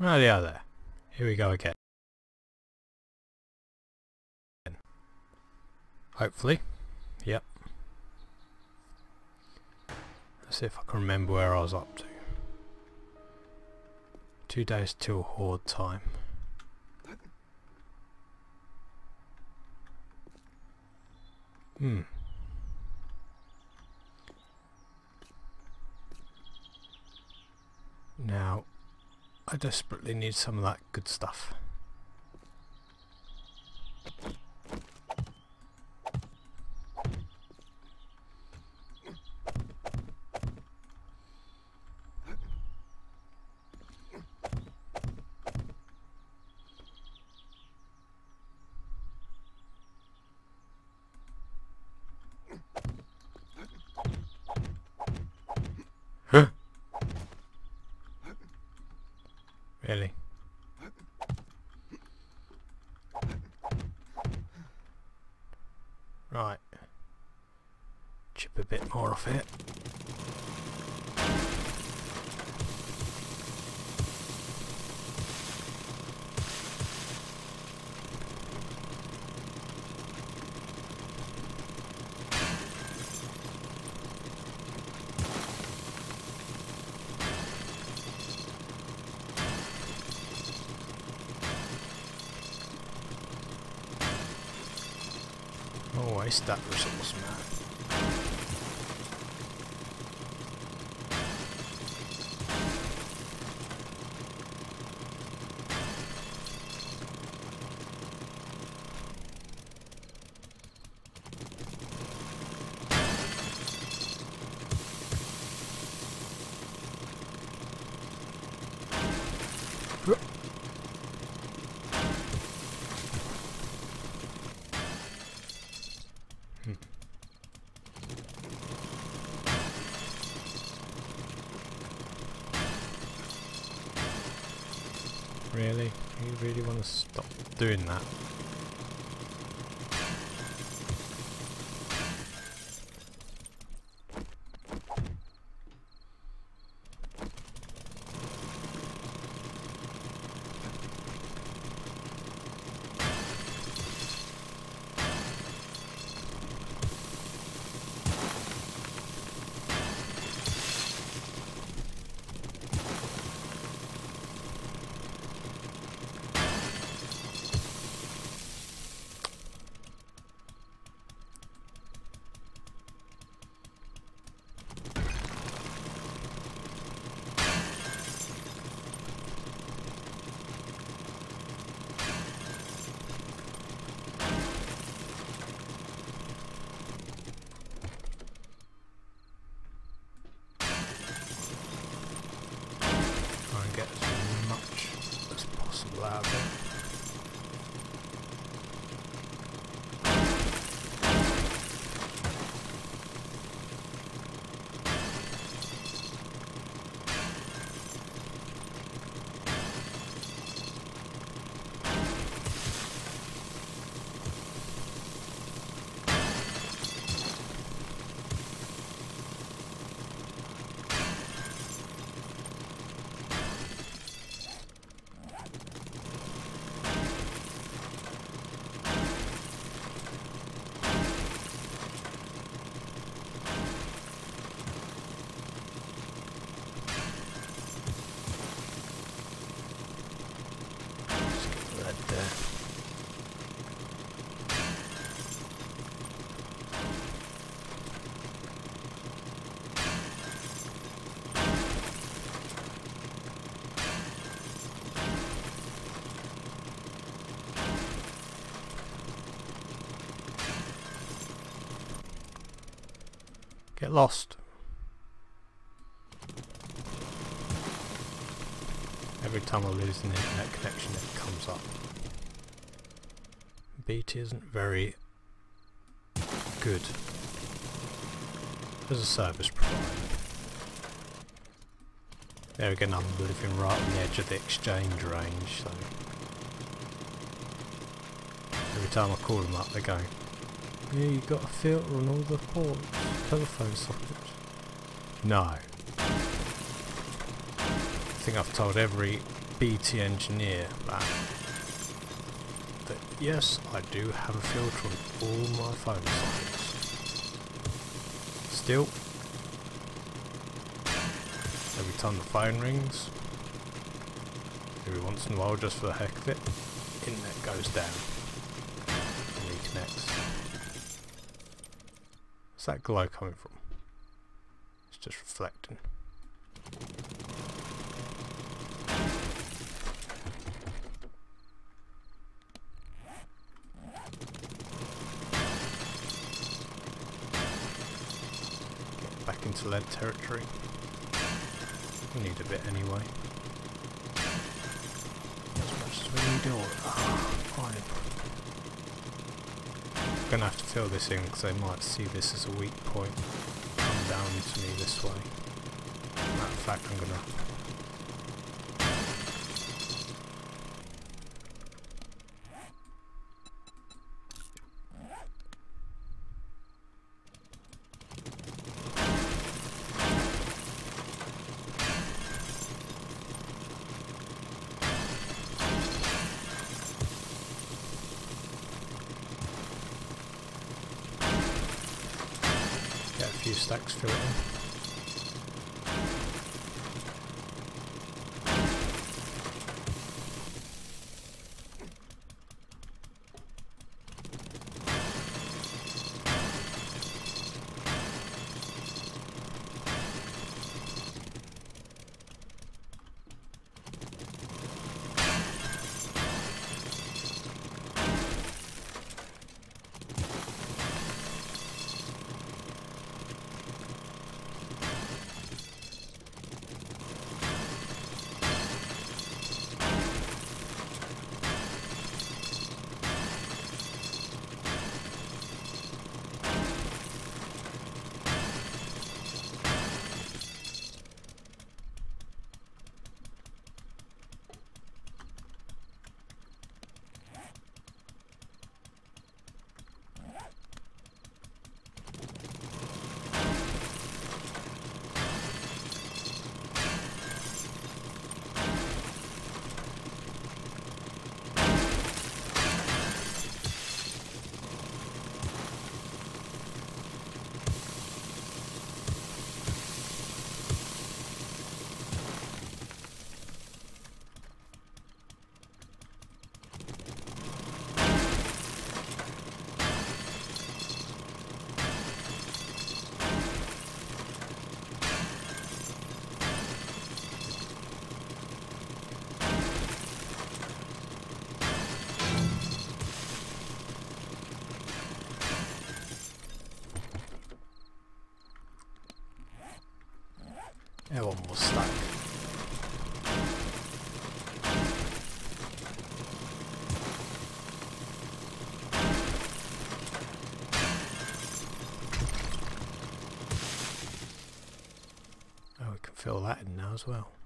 Rightio there. Here we go again. Hopefully. Yep. Let's see if I can remember where I was up to. Two days till horde time. Hmm. Now, I desperately need some of that good stuff. Really? Right. Chip a bit more off it. Oh, waste that man. Really? You really want to stop doing that? Get lost. Every time I lose an internet connection it comes up. BT isn't very good as a service provider. There again I'm living right on the edge of the exchange range so every time I call them up they go yeah you got a filter on all the ports, telephone sockets. No. I think I've told every BT engineer that, that yes, I do have a filter on all my phone sockets. Still, every time the phone rings, every once in a while, just for the heck of it, internet goes down reconnects. That glow coming from? It's just reflecting. Get back into lead territory. We need a bit anyway. As much as we need. Ah, fine. I'm gonna have to fill this in because they might see this as a weak point. Come down to me this way. Matter of fact, I'm gonna get stacks filled in. As well.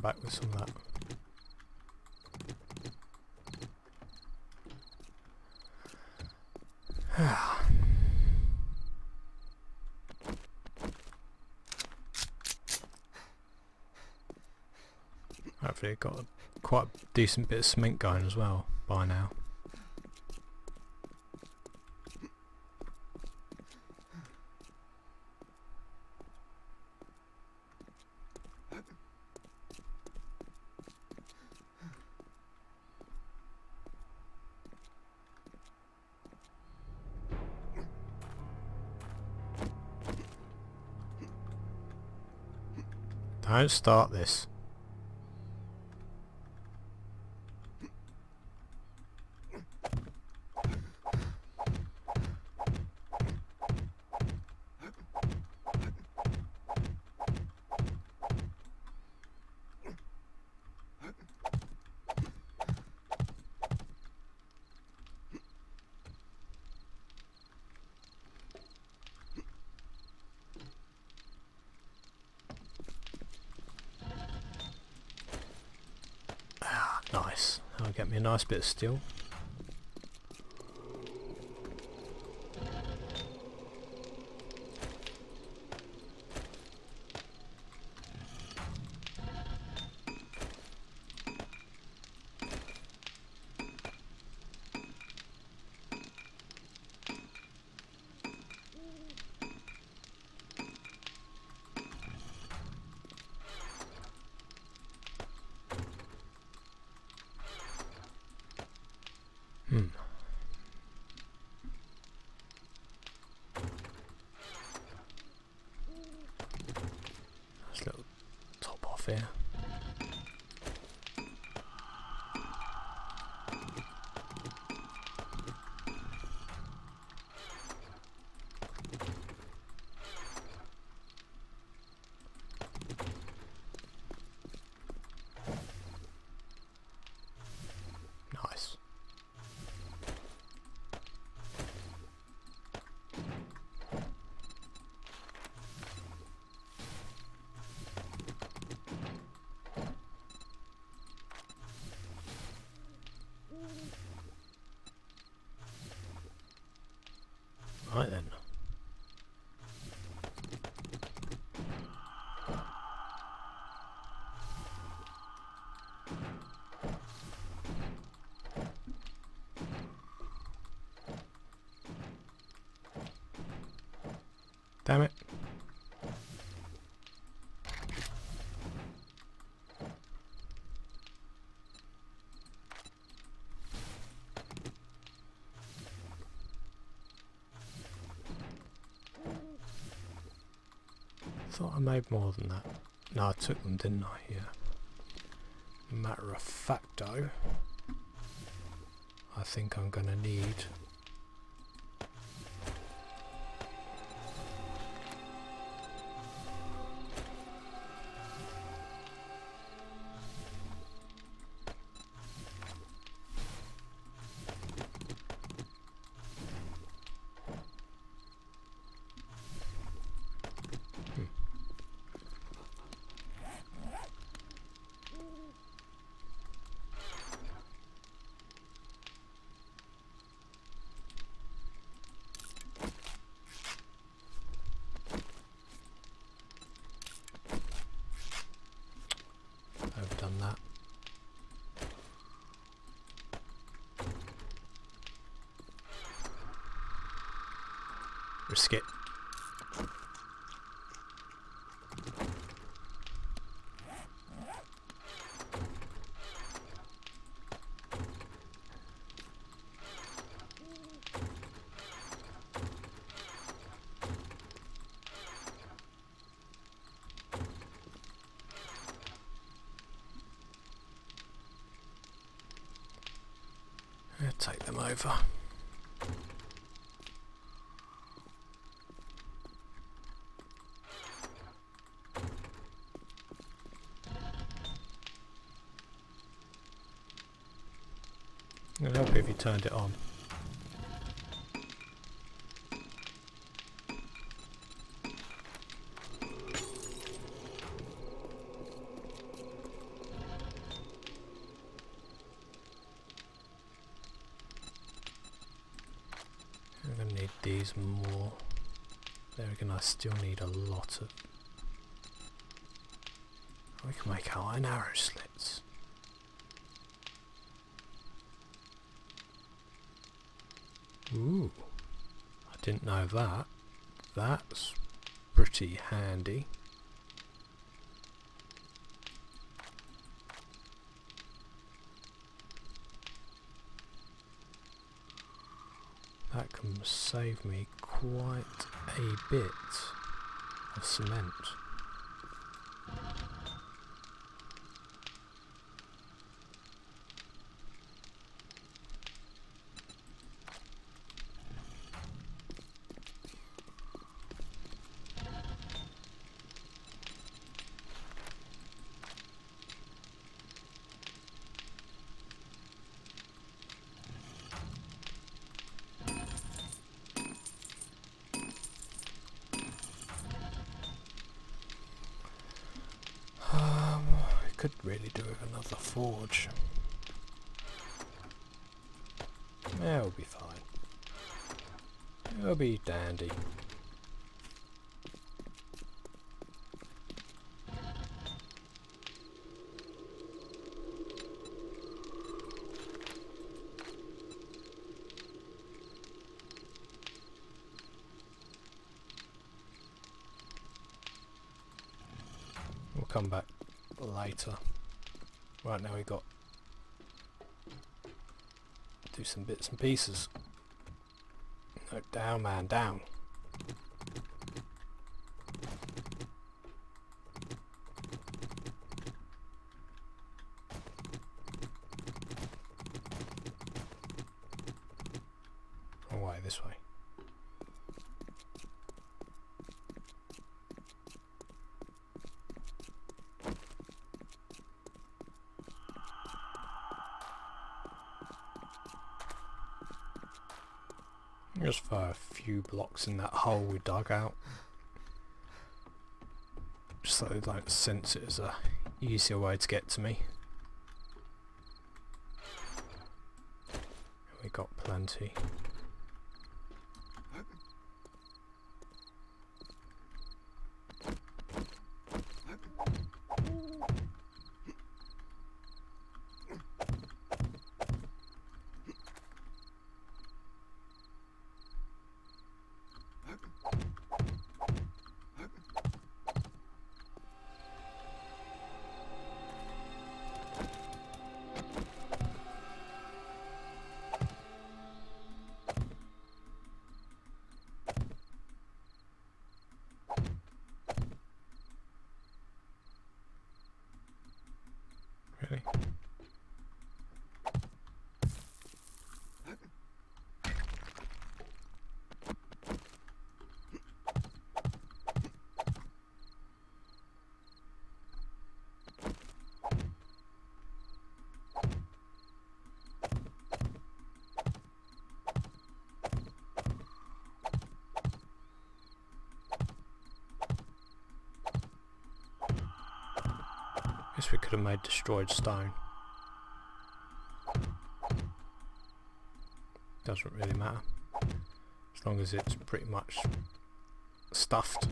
Come back with some of that. Hopefully got quite a decent bit of cement going as well by now. Don't start this. Nice. That'll get me a nice bit of steel. Right then. Thought I made more than that. No, I took them, didn't I? Yeah. Matter of facto, I think I'm gonna need Risk it. Yeah, take them over. It'd help if you turned it on. I'm going to need these more. There again, I still need a lot of... We can make our own arrow slits. Ooh, I didn't know that. That's pretty handy. That can save me quite a bit of cement. Could really do with another forge. Yeah, it'll be fine. It'll be dandy. We'll come back later. Right now we've got do some bits and pieces. No, down man, down. Away this way. Just fire a few blocks in that hole we dug out. Just so they don't sense it as a easier way to get to me. We got plenty. Really? Guess we could have made destroyed stone. Doesn't really matter. As long as it's pretty much stuffed.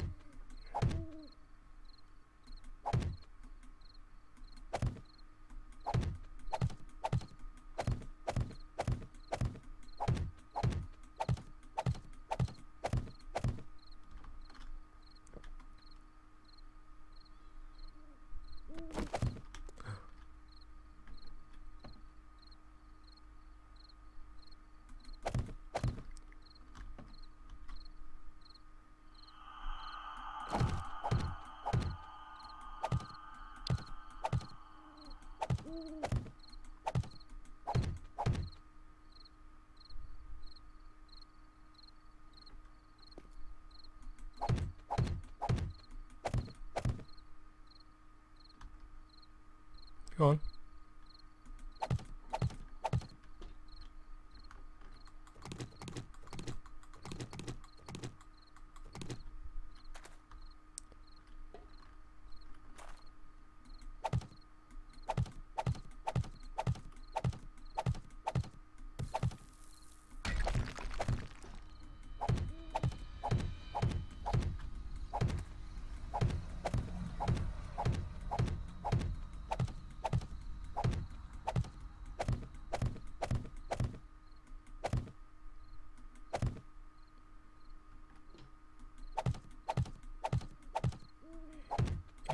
Go on.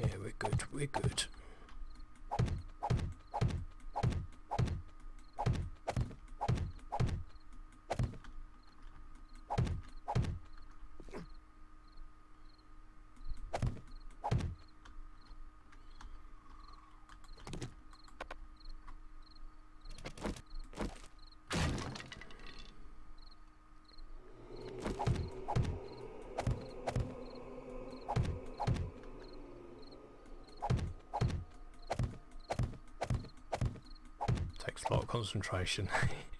Yeah, we're good, concentration.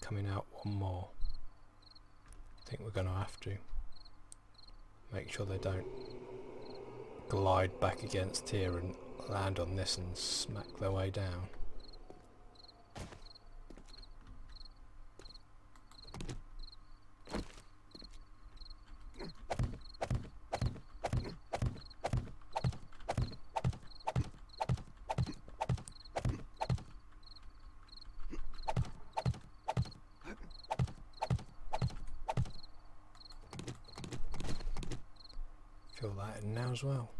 coming out one more? I think we're going to have to. Make sure they don't glide back against here and land on this and smack their way down. Fill that in now as well.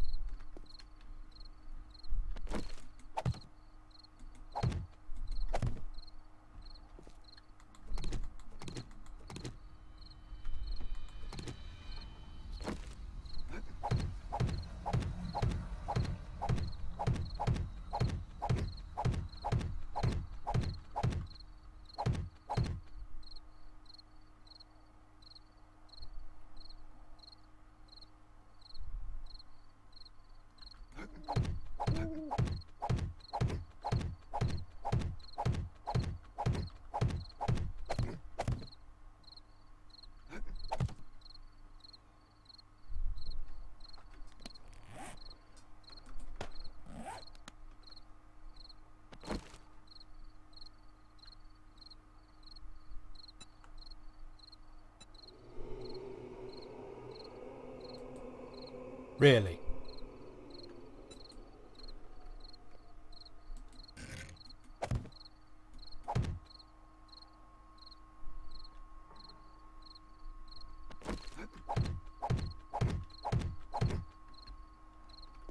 Really?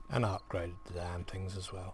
And I upgraded the damn things as well.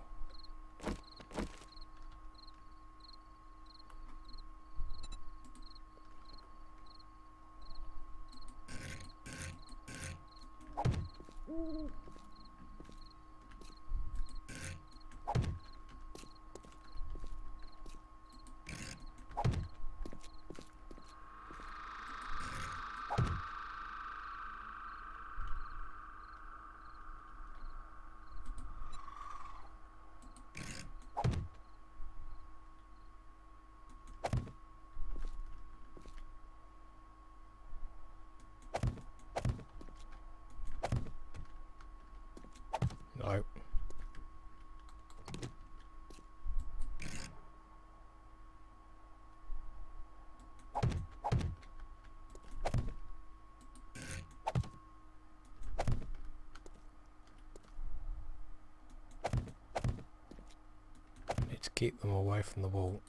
No. Need to keep them away from the wall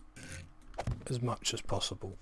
as much as possible.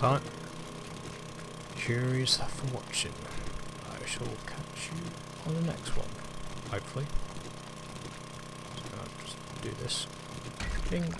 Time. Curious for watching. I shall catch you on the next one. Hopefully. So I'll just do this. Bing.